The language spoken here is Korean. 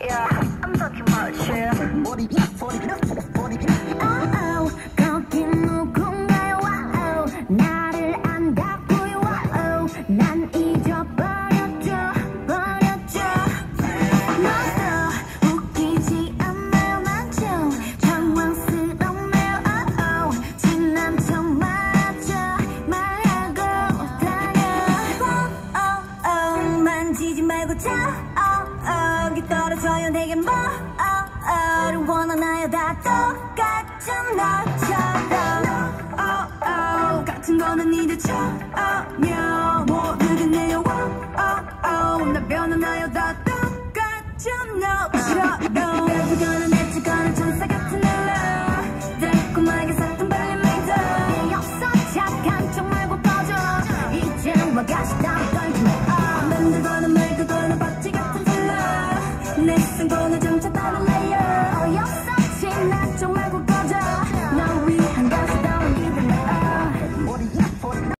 Yeah, I'm fucking. 말고 자, oh, oh. 기 떨어져요 내게 뭐, oh, oh. 원하나요 다 똑같은 너처럼 oh, oh. 같은 거는 이제 처음이야 모르겠네요 oh, oh. 나 변하나요 다 똑같은 너처럼 예쁘거나 내치거나 천사 같은 널 달콤하게 샀던 발림이다 없어 착한 척 말고 꺼져 이젠 와가시 다 next I'm gonna